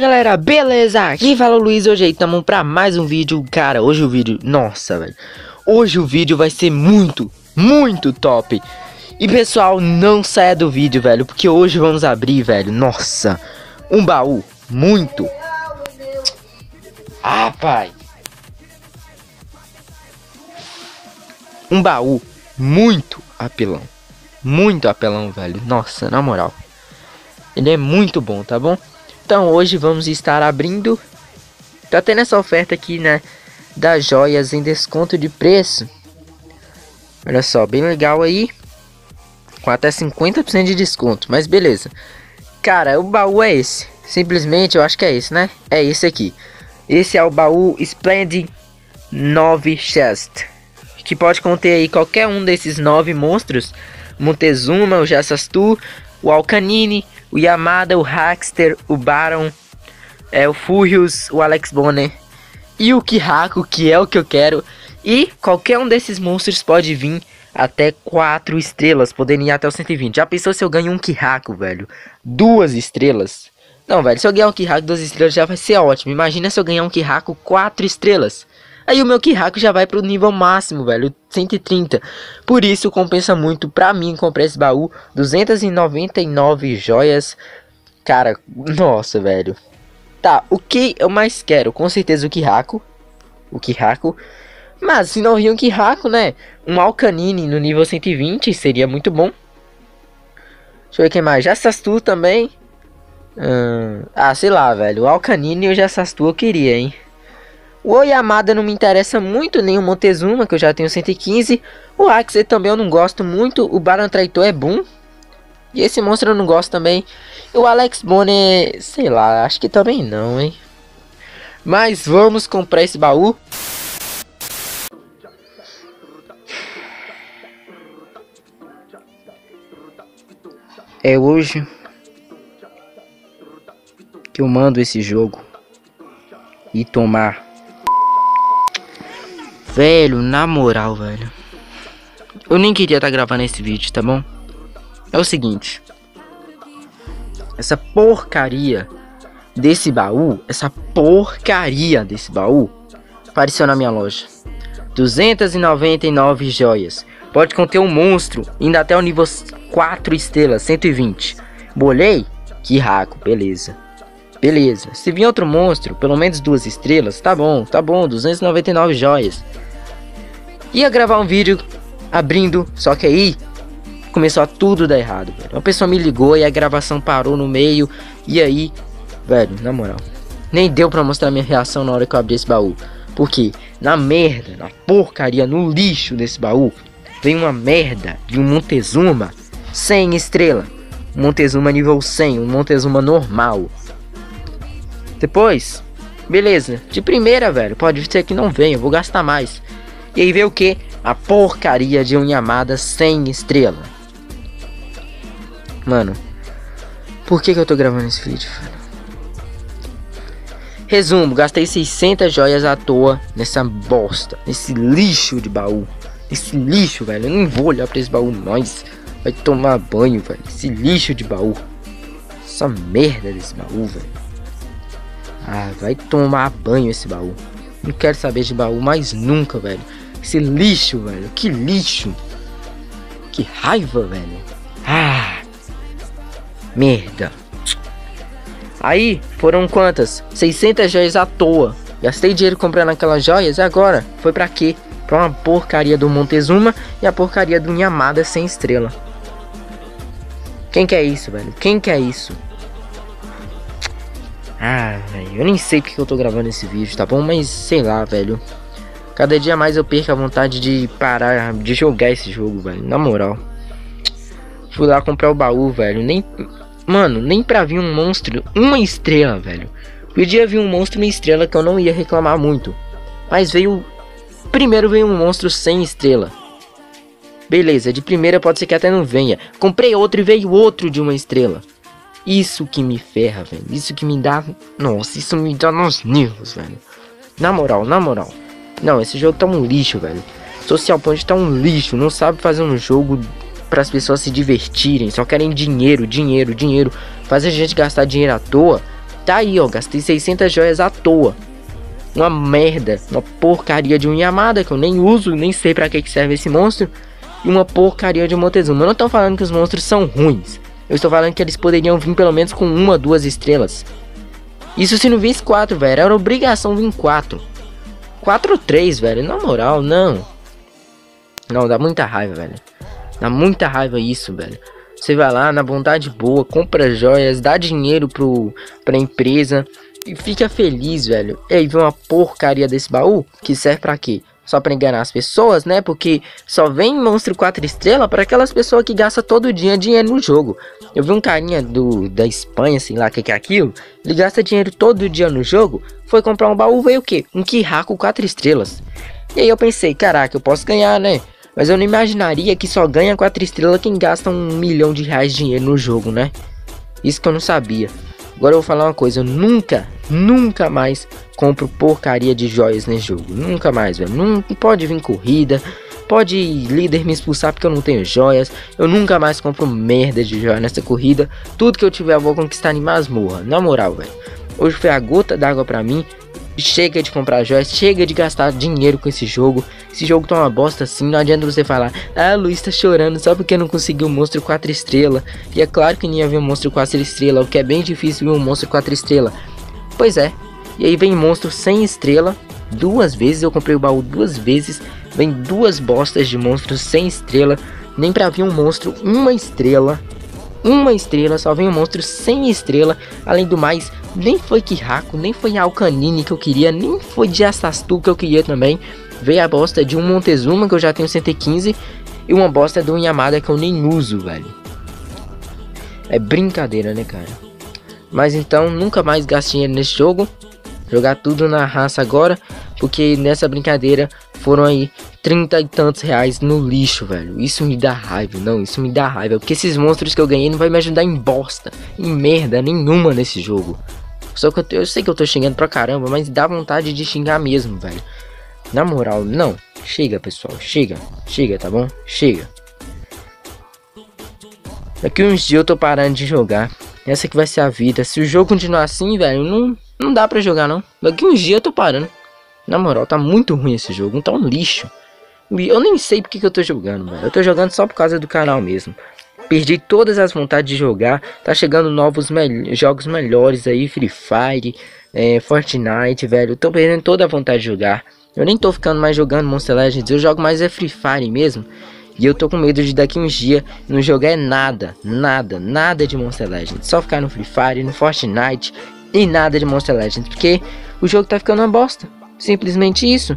Galera, beleza? Aqui fala o Luiz, hoje aí pra mais um vídeo. Cara, hoje o vídeo, nossa velho. Hoje o vídeo vai ser muito, muito top. E pessoal, não saia do vídeo, velho Porque hoje vamos abrir, velho, nossa Um baú, muito. Ah, pai Um baú muito apelão Muito apelão, velho. Nossa, na moral. Ele é muito bom, tá bom? Então hoje vamos estar abrindo. Tá tendo essa oferta aqui, né? Das joias em desconto de preço. Olha só, bem legal aí. Com até 50% de desconto. Mas beleza. Cara, o baú é esse. Simplesmente eu acho que é esse, né? É esse aqui. Esse é o baú Splendid 9 Chest. Que pode conter aí qualquer um desses nove monstros. Montezuma, o Jassastu, o Alcanine, o Yamada, o Hackster, o Baron, é, o Furious, o Alex Bonner e o Kihaku, que é o que eu quero. E qualquer um desses monstros pode vir até 4 estrelas, podendo ir até o 120. Já pensou se eu ganho um Kihaku, velho? Duas estrelas? Não, velho, se eu ganhar um Kihaku duas estrelas já vai ser ótimo. Imagina se eu ganhar um Kihaku 4 estrelas. Aí o meu Kihaku já vai pro nível máximo, velho, 130. Por isso compensa muito pra mim comprar esse baú, 299 joias. Cara, nossa, velho. Tá, o que eu mais quero? Com certeza o Kihaku. O Kihaku. Mas se não vir um Kihaku, né? Um Alcanine no nível 120 seria muito bom. Deixa eu ver quem mais. Já Sastu também. Hum, ah, sei lá, velho. O Alcanine e o Jassastu eu queria, hein. O Yamada não me interessa muito, nem o Montezuma, que eu já tenho 115. O Axel também eu não gosto muito. O Baron Traitor é bom. E esse monstro eu não gosto também. E o Alex Bonner, sei lá, acho que também não, hein. Mas vamos comprar esse baú. É hoje que eu mando esse jogo e tomar Velho, na moral, velho. Eu nem queria estar tá gravando esse vídeo, tá bom? É o seguinte. Essa porcaria desse baú, essa porcaria desse baú, apareceu na minha loja. 299 joias. Pode conter um monstro, indo até o nível 4 estrelas, 120. Bolei? Que raco, beleza. Beleza. Se vir outro monstro, pelo menos duas estrelas, tá bom, tá bom, 299 joias. Ia gravar um vídeo abrindo, só que aí começou a tudo dar errado, velho. Uma pessoa me ligou e a gravação parou no meio. E aí, velho, na moral, nem deu pra mostrar minha reação na hora que eu abri esse baú. Porque na merda, na porcaria, no lixo desse baú, vem uma merda de um Montezuma 100 estrela. Um Montezuma nível 100, um Montezuma normal. Depois, beleza, de primeira, velho, pode ser que não venha, eu vou gastar mais. E aí veio o que? A porcaria de um Yamada sem estrela. Mano, por que, que eu tô gravando esse vídeo, velho? Resumo, gastei 600 joias à toa nessa bosta, nesse lixo de baú. Esse lixo, velho, eu nem vou olhar pra esse baú mais. Vai tomar banho, velho. Esse lixo de baú. Essa merda desse baú, velho. Ah, vai tomar banho esse baú. Não quero saber de baú mais nunca, velho. Esse lixo, velho. Que lixo. Que raiva, velho. Ah. Merda. Aí, foram quantas? 600 joias à toa. Gastei dinheiro comprando aquelas joias e agora? Foi pra quê? Pra uma porcaria do Montezuma e a porcaria do Yamada sem estrela. Quem quer isso, velho? Quem quer isso? Ah, velho, eu nem sei porque eu tô gravando esse vídeo, tá bom? Mas sei lá, velho. Cada dia mais eu perco a vontade de parar de jogar esse jogo, velho. Na moral. Fui lá comprar o baú, velho. Nem. Mano, nem pra vir um monstro. Uma estrela, velho. Podia vir um monstro uma estrela que eu não ia reclamar muito. Mas veio. Primeiro veio um monstro sem estrela. Beleza, de primeira pode ser que até não venha. Comprei outro e veio outro de uma estrela. Isso que me ferra, velho. Isso que me dá. Nossa, isso me dá nos nervos, velho. Na moral, na moral. Não, esse jogo tá um lixo, velho. Social Point tá um lixo. Não sabe fazer um jogo para as pessoas se divertirem. Só querem dinheiro, dinheiro, dinheiro. Fazer a gente gastar dinheiro à toa. Tá aí, ó, gastei 600 joias à toa. Uma merda, uma porcaria de um Yamada que eu nem uso, nem sei para que, serve esse monstro. E uma porcaria de um Montezuma. Eu não tô falando que os monstros são ruins. Eu estou falando que eles poderiam vir pelo menos com uma, duas estrelas. Isso se não visse quatro, velho. Era obrigação vir quatro. Quatro ou três, velho. Na moral, não. Não, dá muita raiva, velho. Dá muita raiva isso, velho. Você vai lá na vontade boa, compra joias, dá dinheiro pro, pra empresa e fica feliz, velho. E aí vem uma porcaria desse baú que serve para quê? Só para enganar as pessoas, né? Porque só vem monstro 4 estrelas para aquelas pessoas que gastam todo dia dinheiro no jogo. Eu vi um carinha do da Espanha, sei lá, que que é aquilo. Ele gasta dinheiro todo dia no jogo. Foi comprar um baú, veio o quê? Um Kiraku 4 estrelas. E aí eu pensei, caraca, eu posso ganhar, né? Mas eu não imaginaria que só ganha 4 estrelas quem gasta um milhão de reais de dinheiro no jogo, né? Isso que eu não sabia. Agora eu vou falar uma coisa, eu nunca, nunca mais compro porcaria de joias nesse jogo. Nunca mais, velho. Não pode vir corrida, pode líder me expulsar porque eu não tenho joias. Eu nunca mais compro merda de joia nessa corrida. Tudo que eu tiver eu vou conquistar em masmorra. Na moral, velho. Hoje foi a gota d'água para mim. Chega de comprar joias, chega de gastar dinheiro com esse jogo. Esse jogo tá uma bosta assim, não adianta você falar, ah, Luiz tá chorando só porque não conseguiu o monstro 4 estrelas. E é claro que nem ia ver um monstro 4 estrelas, o que é bem difícil ver um monstro 4 estrelas. Pois é, e aí vem monstro sem estrela, duas vezes, eu comprei o baú duas vezes, vem duas bostas de monstros sem estrela, nem pra vir um monstro uma estrela uma estrela, só vem um monstro sem estrela. Além do mais, nem foi Kihako, nem foi Alcanine que eu queria, nem foi de Asastu que eu queria também. Veio a bosta de um Montezuma que eu já tenho 115 e uma bosta de um Yamada que eu nem uso, velho. É brincadeira, né, cara? Mas então, nunca mais gaste dinheiro nesse jogo. Jogar tudo na raça agora, porque nessa brincadeira foram aí 30 e tantos reais no lixo, velho. Isso me dá raiva, não, isso me dá raiva. Porque esses monstros que eu ganhei não vai me ajudar em bosta, em merda nenhuma nesse jogo. Só que eu, eu sei que eu tô xingando pra caramba, mas dá vontade de xingar mesmo, velho. Na moral, não. Chega, pessoal, chega. Chega, tá bom? Chega. Daqui uns dias eu tô parando de jogar. Essa que vai ser a vida. Se o jogo continuar assim, velho, não, não dá pra jogar, não. Daqui uns dias eu tô parando. Na moral, tá muito ruim esse jogo. Tá um lixo. Eu nem sei porque que eu tô jogando, mano. Eu tô jogando só por causa do canal mesmo. Perdi todas as vontades de jogar. Tá chegando novos me jogos melhores aí. Free Fire, é, Fortnite, velho. Tô perdendo toda a vontade de jogar. Eu nem tô ficando mais jogando Monster Legends. Eu jogo mais é Free Fire mesmo. E eu tô com medo de daqui uns dias não jogar nada, nada, nada de Monster Legends. Só ficar no Free Fire, no Fortnite e nada de Monster Legends. Porque o jogo tá ficando uma bosta. Simplesmente isso.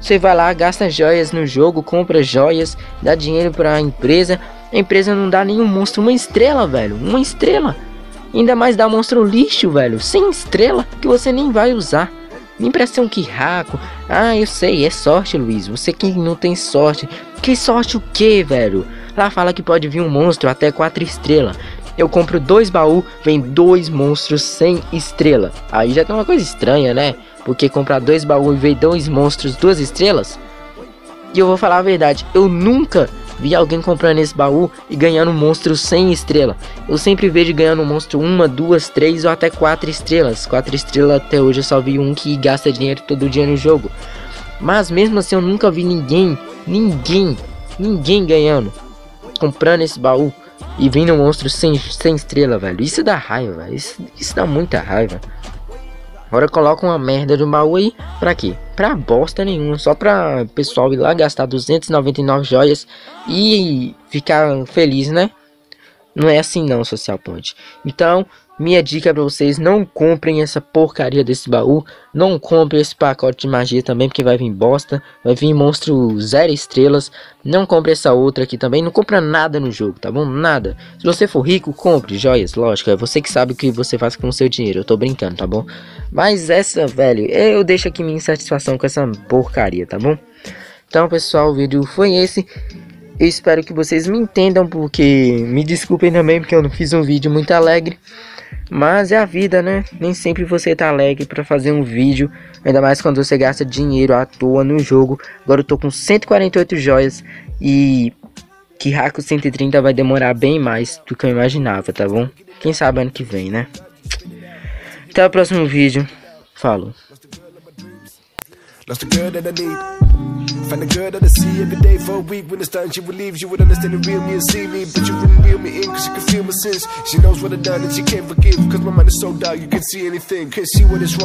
Você vai lá, gasta joias no jogo, compra joias, dá dinheiro para a empresa. A empresa não dá nenhum monstro, uma estrela, velho, uma estrela. Ainda mais dá monstro lixo, velho, sem estrela que você nem vai usar. Pra ser um Kiraco. Ah, eu sei, é sorte, Luiz. Você que não tem sorte. Que sorte o que, velho? Lá fala que pode vir um monstro até 4 estrelas. Eu compro dois baús, vem dois monstros sem estrela. Aí já tem uma coisa estranha, né? Porque comprar dois baús e ver dois monstros, duas estrelas. E eu vou falar a verdade, eu nunca vi alguém comprando esse baú e ganhando um monstro sem estrela. Eu sempre vejo ganhando um monstro uma, duas, três ou até quatro estrelas. Quatro estrelas até hoje eu só vi um que gasta dinheiro todo dia no jogo. Mas mesmo assim eu nunca vi ninguém, ninguém, ninguém ganhando, comprando esse baú e vindo um monstro sem, sem estrela, velho. Isso dá raiva. Isso, isso dá muita raiva. Agora coloca uma merda de um baú aí. Pra quê? Pra bosta nenhuma. Só pra pessoal ir lá gastar 299 joias e ficar feliz, né? Não é assim não, Social Point. Então, minha dica para vocês, não comprem essa porcaria desse baú. Não comprem esse pacote de magia também, porque vai vir bosta. Vai vir monstro zero estrelas. Não compre essa outra aqui também. Não compra nada no jogo, tá bom? Nada. Se você for rico, compre joias. Lógico, é você que sabe o que você faz com o seu dinheiro. Eu tô brincando, tá bom? Mas essa, velho, eu deixo aqui minha insatisfação com essa porcaria, tá bom? Então, pessoal, o vídeo foi esse. Eu espero que vocês me entendam, porque me desculpem também, porque eu não fiz um vídeo muito alegre. Mas é a vida, né? Nem sempre você tá alegre para fazer um vídeo, ainda mais quando você gasta dinheiro à toa no jogo. Agora eu tô com 148 joias e que Raku 130 vai demorar bem mais do que eu imaginava, tá bom? Quem sabe ano que vem, né? Até o próximo vídeo. Falou. Find a girl that I see every day for a week. When it's done, she will leave. She would understand the real me and see me. But you wouldn't reel me in, cause she can feel my sins. She knows what I've done and she can't forgive. Cause my mind is so dark, you can see anything. Can't see what is wrong.